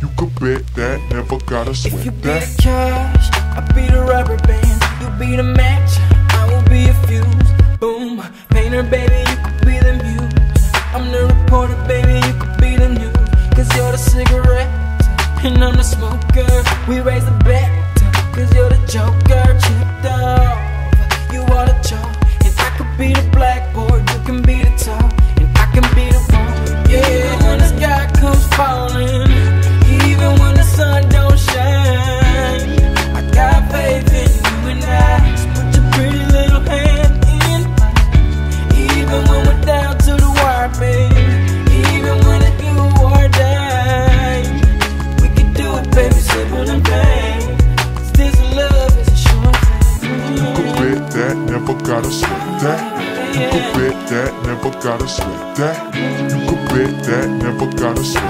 You could bet that, never gotta If you sweat be the cash, I'll be the rubber band. You be the match, I will be a fuse. Boom, painter, baby, you could be the muse. I'm the reporter, baby, you could be the news. Cause you're the cigarette, and I'm the smoker. We raise the bet, cause you're the joker. Chipped off, you are the chalk. And I could be the This love is a thing. You bet that, never gotta sweat that. You could bet that, never gotta sweat that. You could bet that, never gotta sweat.